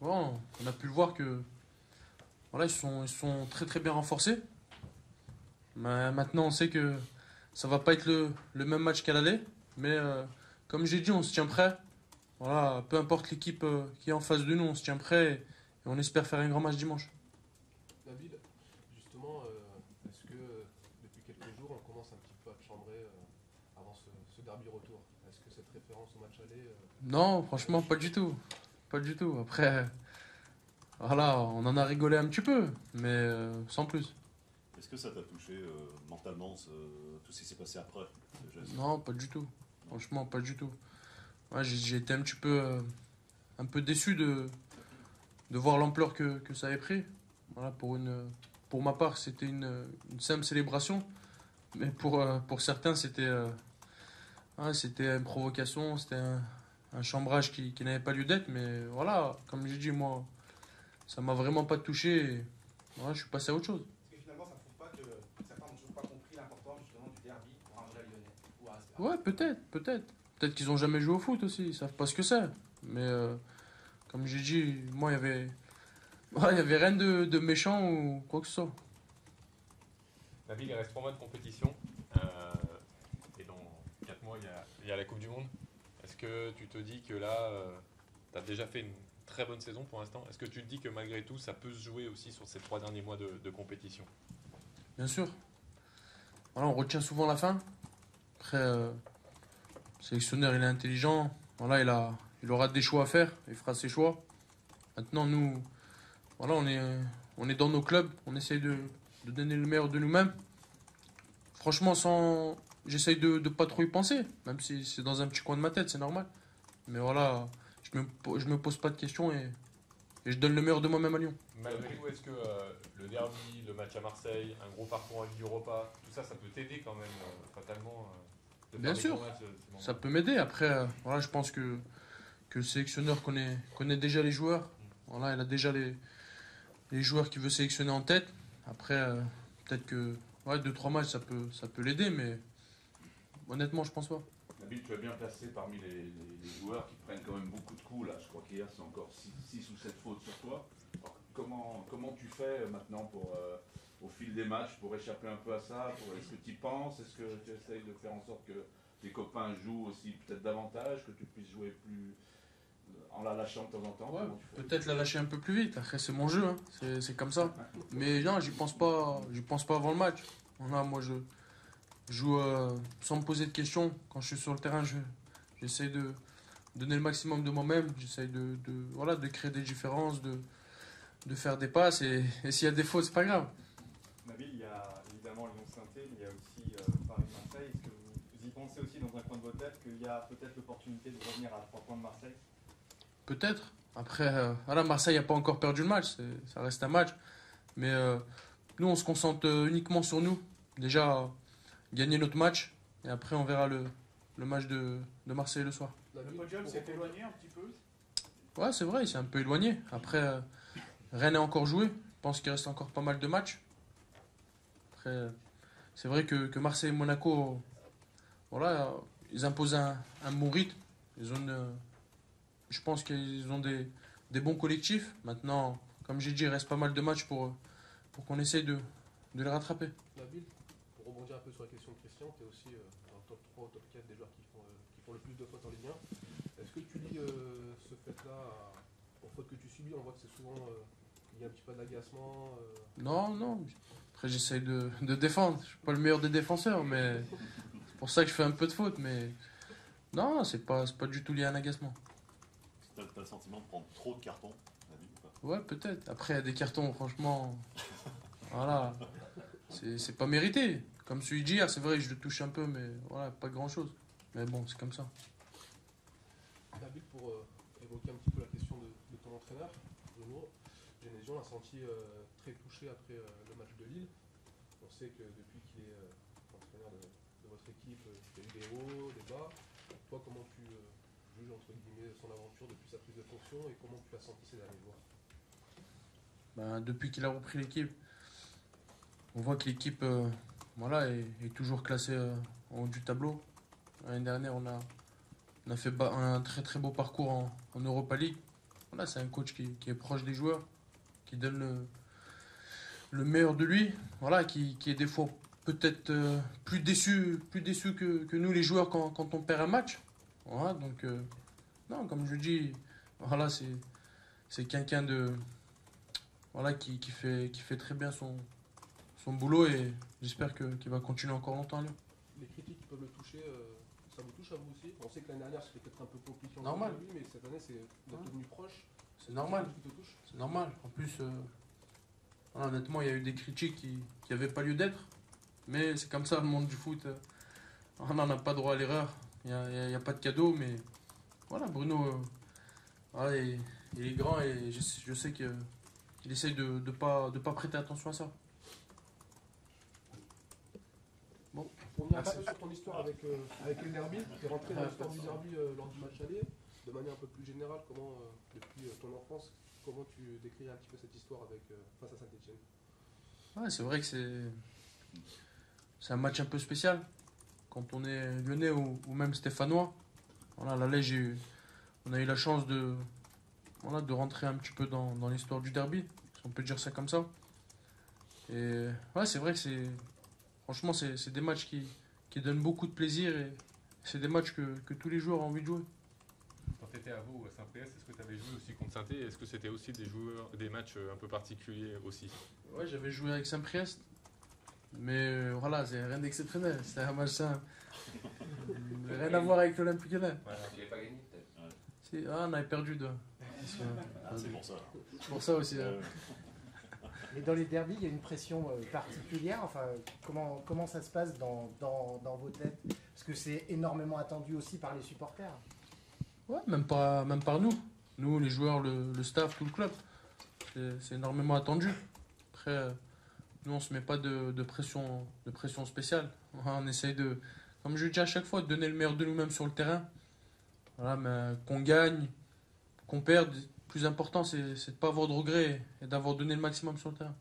on a pu le voir que voilà, ils sont, ils sont très très bien renforcés. Mais maintenant, on sait que ça va pas être le, le même match qu'à l'aller. Mais euh, comme j'ai dit, on se tient prêt. Voilà, peu importe l'équipe euh, qui est en face de nous, on se tient prêt et, on espère faire un grand match dimanche. David, justement, euh, est-ce que depuis quelques jours, on commence un petit peu à te chambrer avant ce, ce, derby retour? Est-ce que cette référence au match aller Non, franchement, pas du tout. Pas du tout. Après, voilà, on en a rigolé un petit peu, mais sans plus. Est-ce que ça t'a touché euh, mentalement, tout ce qui s'est passé après Non, pas du tout. Franchement, pas du tout. j'ai été un petit peu, euh, un peu déçu de, de voir l'ampleur que, que, ça avait pris. Voilà, pour, une, pour ma part, c'était une, une, simple célébration. Mais pour, euh, pour certains, c'était c'était une provocation, c'était un, un, chambrage qui, qui n'avait pas lieu d'être. Mais voilà, comme j'ai dit, moi, ça m'a vraiment pas touché. voilà, je suis passé à autre chose. Ouais, peut-être, peut-être. Peut-être qu'ils ont jamais joué au foot aussi, ils savent pas ce que c'est. Mais euh, comme j'ai dit, moi, il y avait. il y avait rien de, de, méchant ou quoi que ce soit. Nabil, il reste 3 mois de compétition. Euh, et dans 4 mois, il y, a, il y, a, la Coupe du Monde. Est-ce que tu te dis que là, euh, tu as déjà fait une très bonne saison pour l'instant? Est-ce que tu te dis que malgré tout, ça peut se jouer aussi sur ces 3 derniers mois de, compétition? Bien sûr. On retient souvent la fin. Après, euh, le sélectionneur, il est intelligent. Voilà, il, aura des choix à faire. Il fera ses choix. Maintenant, nous, voilà, on est, dans nos clubs. On essaye de donner le meilleur de nous-mêmes. Franchement, sans, j'essaye de ne pas trop y penser. Même si c'est dans un petit coin de ma tête, c'est normal. Mais voilà, je me, je me pose pas de questions et, et je donne le meilleur de moi-même à Lyon. Malgré tout, est-ce que euh, le derby, le match à Marseille, un gros parcours en Ligue Europa, tout ça, ça peut t'aider quand même euh, fatalement euh, Bien sûr, ça peut m'aider. Après, voilà, je pense que, que le sélectionneur connaît, connaît déjà les joueurs. Voilà, il a déjà les, les joueurs qu'il veut sélectionner en tête. Après, peut-être que ouais, 2-3 matchs, ça peut, ça peut l'aider, mais honnêtement, je pense pas. Nabil, tu as bien placé parmi les, joueurs qui prennent quand même beaucoup de coups. Là, je crois qu'hier, c'est encore 6 ou 7 fautes sur toi. comment, comment tu fais maintenant pour, euh, au fil des matchs pour échapper un peu à ça? Est-ce que tu y penses? Est-ce que tu essayes de faire en sorte que tes copains jouent aussi peut-être davantage, que tu puisses jouer plus euh, en la lâchant de temps en temps? Peut-être la lâcher un peu plus vite. Après, c'est mon jeu, hein. c'est comme ça. Mais non, j'y pense pas. J'y pense pas avant le match. moi, je, joue euh, sans me poser de questions. Quand je suis sur le terrain, j'essaie de donner le maximum de moi-même. J'essaie de, de, voilà, de créer des différences, de, de faire des passes. Et, s'il y a des fautes, c'est pas grave. Nabil, il y a évidemment Lyon-Saint, mais il y a aussi euh, Paris-Marseille. Est-ce que vous, y pensez aussi dans un coin de votre tête qu'il y a peut-être l'opportunité de revenir à 3 points de Marseille? Peut-être. Après, euh, voilà, Marseille n'a pas encore perdu le match. Ça reste un match. Mais nous, on se concentre uniquement sur nous. Déjà, gagner notre match. Et après, on verra le, le match de, de, Marseille le soir. Le podium s'est éloigné un petit peu Ouais, c'est vrai, il s'est un peu éloigné. Après, euh, Rennes est encore joué. Je pense qu'il reste encore pas mal de matchs. Après, c'est vrai que, que, Marseille et Monaco, voilà, ils imposent un, un bon rythme. Ils ont euh, je pense qu'ils ont des, des, bons collectifs. Maintenant, comme j'ai dit, il reste pas mal de matchs pour, pour qu'on essaye de, de les rattraper rebondir un peu sur la question de Christian, tu es aussi euh, dans le top 3 ou top 4 des joueurs qui font, euh, qui font le plus de fautes en Ligue 1. Est-ce que tu lis euh, ce fait-là aux fautes que tu subis On voit que c'est souvent il y a un petit peu d'agacement. Non, non. Après, j'essaye de, de, défendre. Je suis pas le meilleur des défenseurs, mais c'est pour ça que je fais un peu de fautes. Mais non, c'est pas, pas du tout lié à un agacement. Tu as, le sentiment de prendre trop de cartons Ouais, peut-être. Après, il y a des cartons, franchement. voilà. C'est pas mérité. Comme celui d'hier, c'est vrai, je le touche un peu, mais voilà, pas grand chose. Mais bon, c'est comme ça. David, pour euh, évoquer un petit peu la question de, ton entraîneur, Bruno, Genesio a senti euh, très touché après euh, le match de Lille. On sait que depuis qu'il est entraîneur de, votre équipe, il y a eu des hauts, des bas. Toi, comment tu juges entre guillemets son aventure depuis sa prise de fonction et comment tu l'as senti ces derniers jours? Ben, Depuis qu'il a repris l'équipe, on voit que l'équipe voilà, est, toujours classée euh, en haut du tableau. L'année dernière, on a, on a fait un très très beau parcours en, Europa League. voilà, c'est un coach qui, est proche des joueurs, qui donne le, le meilleur de lui, voilà, qui, est des fois peut-être euh, plus déçu, plus déçu que, nous les joueurs quand, on perd un match. Voilà, donc euh, non, comme je dis, voilà, c'est quelqu'un de voilà qui fait qui fait très bien son son boulot et j'espère qu'il va continuer encore longtemps. Lyon. Les critiques qui peuvent le toucher, euh, ça vous touche à vous aussi? On sait que l'année dernière c'était peut-être un peu compliqué en Normal. lui, mais cette année c'est Ouais. devenu proche. C'est normal. C'est normal. En plus, euh, voilà, honnêtement, il y a eu des critiques qui n'avaient pas lieu d'être. Mais c'est comme ça le monde du foot. euh, On n'en a pas droit à l'erreur. Il n'y a, pas de cadeau. Mais voilà, Bruno, voilà, il, il est grand et je, sais- je sais qu'il il essaye de ne de pas, de pas prêter attention à ça. Pour revenir un peu sur ton histoire avec, euh, avec les derbies, tu es rentré dans l'histoire du derby euh, lors du match aller. De manière un peu plus générale, comment, euh, depuis euh, ton enfance, comment tu décrirais un petit peu cette histoire avec, euh, face à Saint-Etienne? Ouais, c'est vrai que c'est c'est un match un peu spécial quand on est lyonnais ou, ou même stéphanois. Voilà, là, là, j'ai eu- on a eu la chance de voilà, de rentrer un petit peu dans, dans l'histoire du derby, si on peut dire ça comme ça. Et ouais, c'est vrai que c'est franchement c'est c'est des matchs qui, qui donnent beaucoup de plaisir et c'est des matchs que, que tous les joueurs ont envie de jouer. Quand tu étais à Vaux ou à Saint-Priest, est-ce que tu avais joué aussi contre saint Est-ce que c'était aussi des, joueurs, des matchs euh, un peu particuliers aussi? Ouais, j'avais joué avec Saint-Priest. Mais euh, voilà, c'est rien d'exceptionnel. C'était un match simple. rien à voir avec l'Olympique Lyonnais. Tu l'avais pas gagné peut-être Si, ah, on avait perdu deux. Ah, c'est pour ça. C'est pour ça aussi. hein. Mais dans les derbies, il y a une pression euh, particulière. Enfin, comment, comment ça se passe dans, dans, dans vos têtes? Parce que c'est énormément attendu aussi par les supporters. Ouais, même, pas, même par nous. Nous, les joueurs, le, staff, tout le club. C'est énormément attendu. Après, euh, nous, on se met pas de, de pression, de pression spéciale. On essaye de, comme je dis à chaque fois, de donner le meilleur de nous-mêmes sur le terrain. Voilà, qu'on gagne, qu'on perde, plus important, c'est de ne pas avoir de regrets et d'avoir donné le maximum sur le terrain.